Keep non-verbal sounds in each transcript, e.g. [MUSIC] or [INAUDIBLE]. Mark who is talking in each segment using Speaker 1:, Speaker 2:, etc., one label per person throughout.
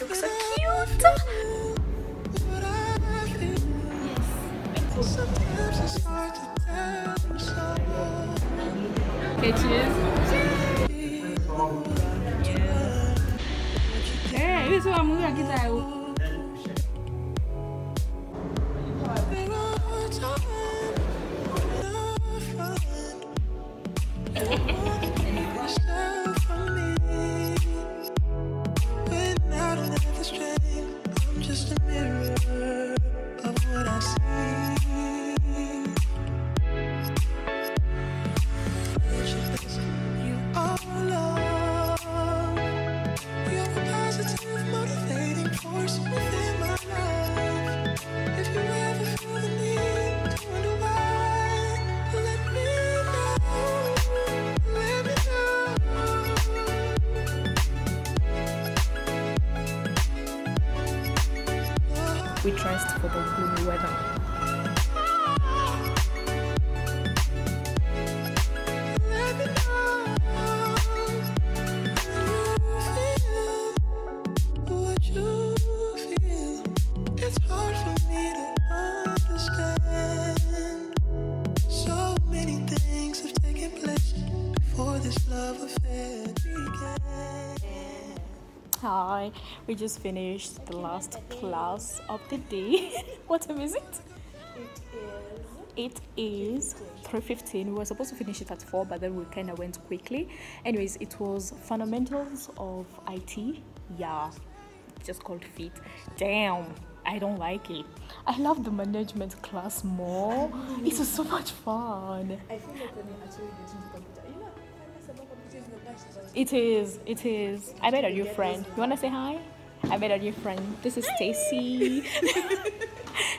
Speaker 1: look so cute. Okay, cheers. Eh, ini semua murah kita tahu.
Speaker 2: Things have taken place before this love affair began.
Speaker 1: Hi, we just finished the last class of the day. [LAUGHS] what time is it? It is 3.15. We were supposed to finish it at 4, but then we kind of went quickly. Anyways, it was Fundamentals of IT. Yeah, just called FIT. Damn, I don't like it. I love the management class more. It was so much fun.
Speaker 3: I feel like when you actually get into computer,
Speaker 1: It is. It is. I met a new friend. You wanna say hi? I met a new friend. This is Stacy.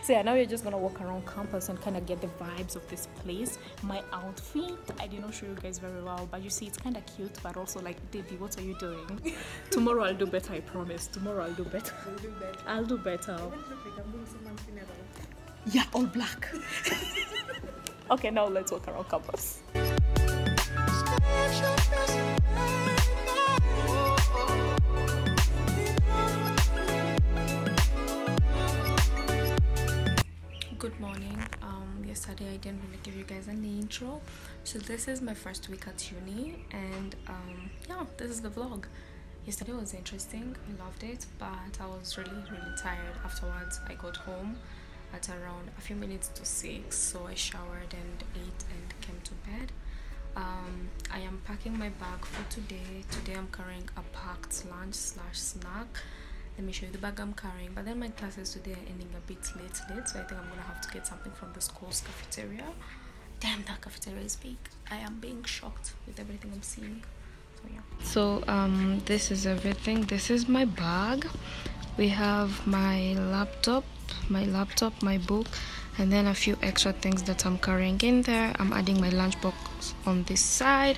Speaker 1: so yeah, now we're just gonna walk around campus and kind of get the vibes of this place. My outfit, I did not show you guys very well, but you see, it's kind of cute, but also like, Debbie, what are you doing? [LAUGHS] Tomorrow I'll do better. I promise. Tomorrow I'll do better.
Speaker 3: we'll do that.
Speaker 1: I'll do better.
Speaker 3: Even if we can bring someone funeral.
Speaker 1: Yeah, all black. [LAUGHS] okay, now let's walk around campus. Good morning. Um yesterday i didn't really give you guys an intro. So this is my first week at uni and um yeah this is the vlog. Yesterday was interesting. I loved it but i was really really tired. Afterwards i got home at around a few minutes to six so i showered and ate and came to bed um i am packing my bag for today. Today i'm carrying a packed lunch slash snack. Let me show you the bag i'm carrying but then my classes today are ending a bit late late so i think i'm gonna have to get something from the school's cafeteria. Damn that cafeteria is big. I am being shocked with everything i'm seeing. So yeah. So um this is everything. This is my bag. We have my laptop my laptop my book and then a few extra things that i'm carrying in there. I'm adding my lunchbox on this side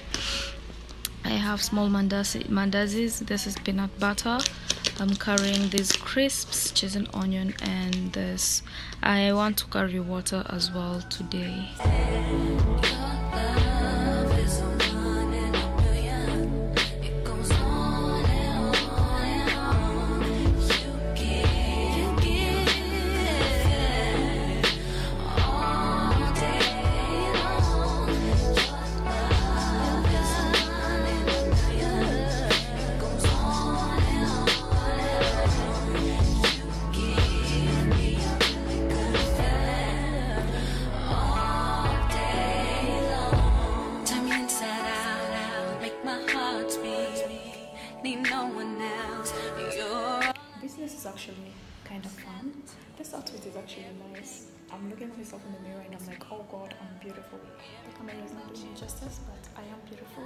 Speaker 1: I have small mandazi, mandazis. This is peanut butter. I'm carrying these crisps, cheese and onion, and this. I want to carry water as well today. Actually nice. I'm looking at myself in the mirror and I'm like, oh god, I'm beautiful. The camera is not doing me justice, but I am beautiful.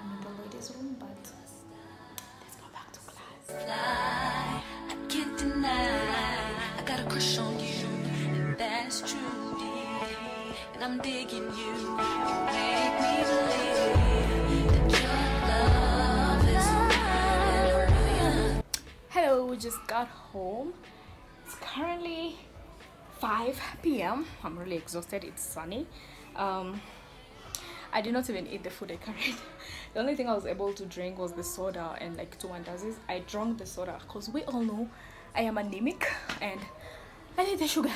Speaker 1: I'm in the ladies' room, but let's go back to class.
Speaker 4: fly. I can't deny. I got a crush on you, and that's true. And I'm digging you. Make me believe that your love is mine and
Speaker 1: Hello, we just got home. It's currently 5 p.m. I'm really exhausted. It's sunny. Um, I did not even eat the food I carried. [LAUGHS] The only thing I was able to drink was the soda and like two mandazis. I drank the soda because we all know I am anemic and I need the sugar.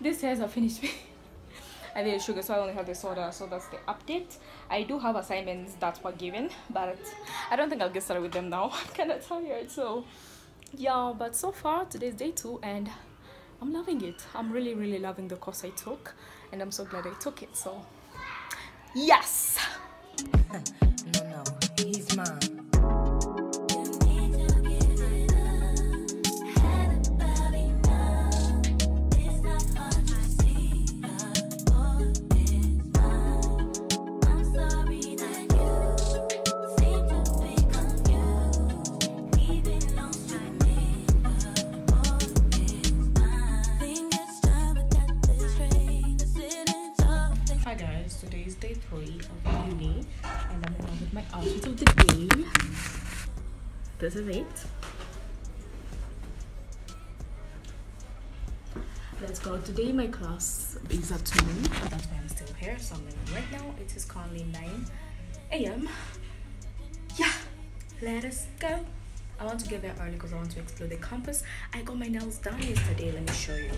Speaker 1: These tears have finished me. [LAUGHS] I need sugar, so I only have the soda. So that's the update. I do have assignments that were given, but I don't think I'll get started with them now. [LAUGHS] I'm kind of tired, so yeah. But so far, today's day two, and I'm loving it. I'm really, really loving the course I took, and I'm so glad I took it. So yes. [LAUGHS]
Speaker 5: No, no, he's mine.
Speaker 1: This is it. Let's go. Today my class is at noon. That's why I'm still here. So I'm in right now. It is currently 9 a.m. Yeah, let us go. I want to get there early because I want to explore the campus. I got my nails done yesterday. Let me show you.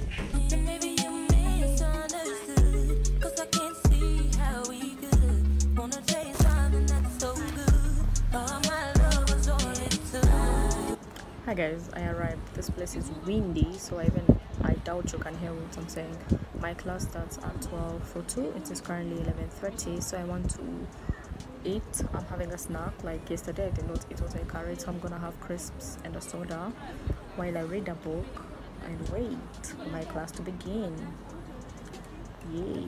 Speaker 1: Hi guys, I arrived. This place is windy, so I even I doubt you can hear what I'm saying. My class starts at 12 for 2 It is currently 11:30, so I want to eat. I'm having a snack. Like yesterday, I did not eat what I carried, so I'm gonna have crisps and a soda while I read a book and wait for my class to begin. Yay!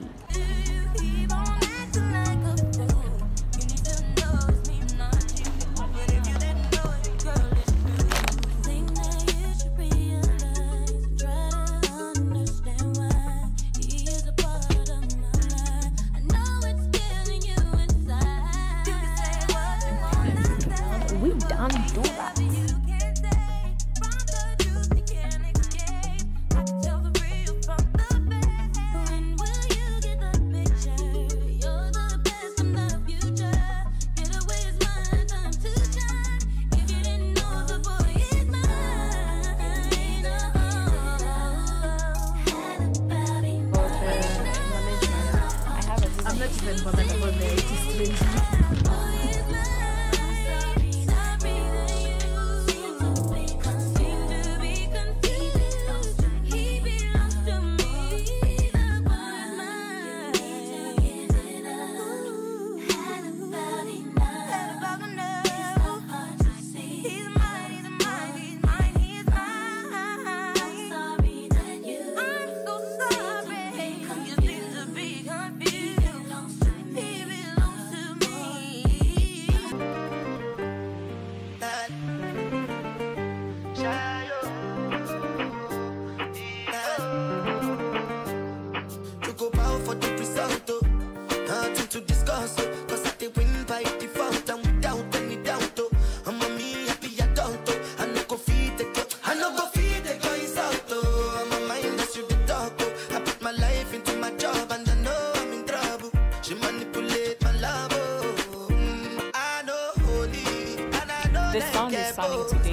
Speaker 2: Them
Speaker 1: sun is
Speaker 2: get
Speaker 1: sunning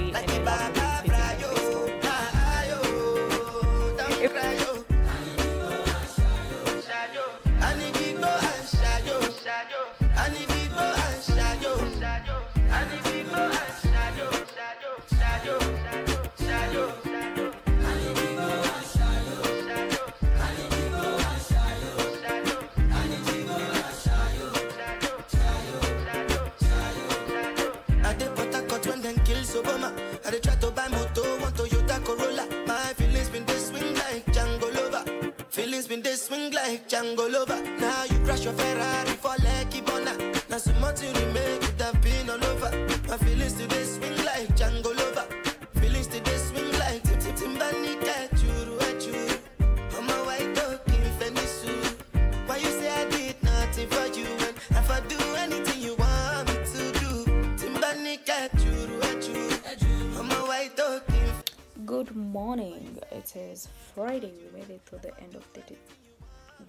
Speaker 1: Friday. We made it to the end of the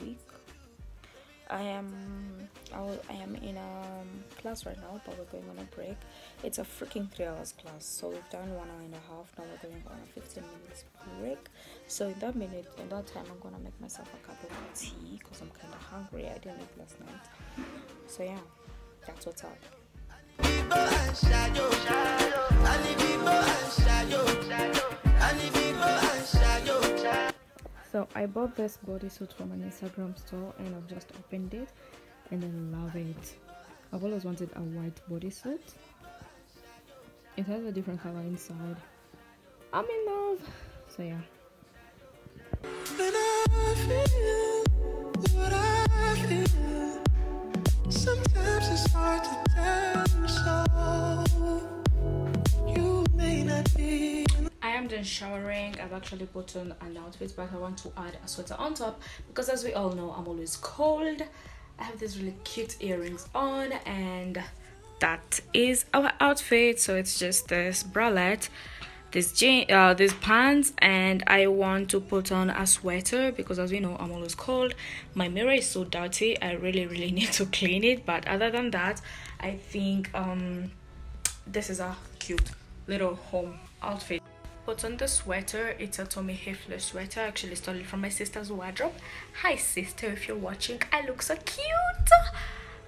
Speaker 1: week. I am I, will, I am in a class right now, but we're going on a break. It's a freaking three hours class, so we've done one hour and a half. Now we're going on a fifteen minutes break. So in that minute, in that time, I'm gonna make myself a cup of tea because I'm kind of hungry. I didn't eat last night. So yeah, that's what's up. So I bought this bodysuit from an Instagram store and I've just opened it and I love it. I've always wanted a white bodysuit. It has a different color inside. I'm in love. So yeah.
Speaker 2: Sometimes it's hard to tell so. You may not be.
Speaker 1: I am done showering. I've actually put on an outfit, but I want to add a sweater on top because, as we all know, I'm always cold. I have these really cute earrings on, and that is our outfit. So it's just this bralette, this jean, uh, these pants, and I want to put on a sweater because, as we know, I'm always cold. My mirror is so dirty. I really, really [LAUGHS] need to clean it. But other than that, I think um this is a cute little home outfit put on the sweater it's a tommy hilfiger sweater I actually stole it from my sister's wardrobe. Hi sister if you're watching i look so cute.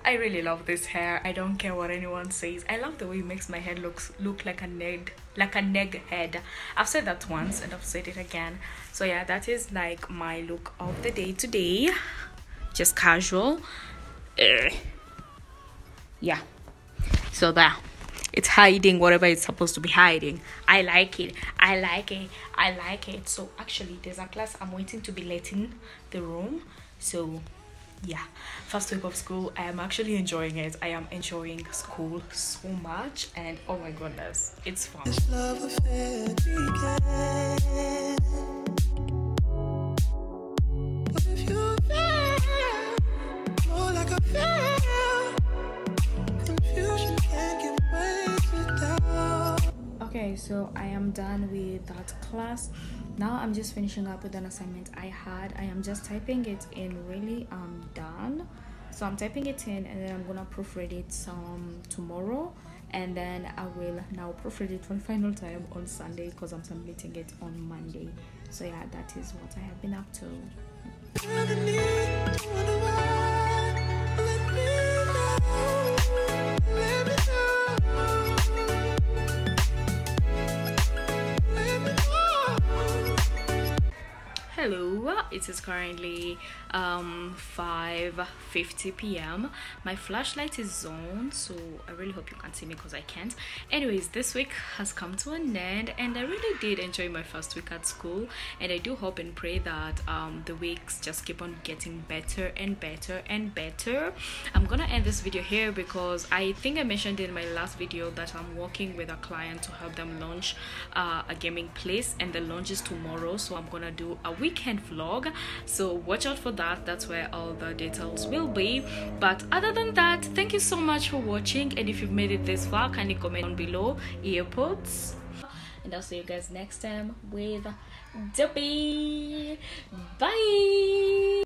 Speaker 1: I really love this hair i don't care what anyone says. I love the way it makes my head looks look like a neg like a neg head. I've said that once and i've said it again. So yeah that is like my look of the day today. Just casual. Eh. yeah. So there it's hiding whatever it's supposed to be hiding. I like it. I like it. I like it. So actually there's a class i'm waiting to be let in the room. So yeah. First week of school i am actually enjoying it. I am enjoying school so much and oh my goodness it's fun okay so i am done with that class. Now i'm just finishing up with an assignment i had. I am just typing it in really i'm done. So i'm typing it in and then i'm gonna proofread it some tomorrow. And then i will now proofread it the [LAUGHS] final time on sunday because i'm submitting it on monday. So yeah that is what i have been up to hello it is currently um 5:50 p.m my flashlight is on so i really hope you can see me because i can't. Anyways this week has come to an end and i really did enjoy my first week at school and i do hope and pray that um the weeks just keep on getting better and better and better. I'm gonna end this video here because i think i mentioned in my last video that i'm working with a client to help them launch uh, a gaming place and the launch is tomorrow so i'm gonna do a weekend vlog. So watch out for that. That's where all the details will be. But other than that thank you so much for watching. And if you've made it this far kindly comment down below earpods. And i'll see you guys next time with Dopey. bye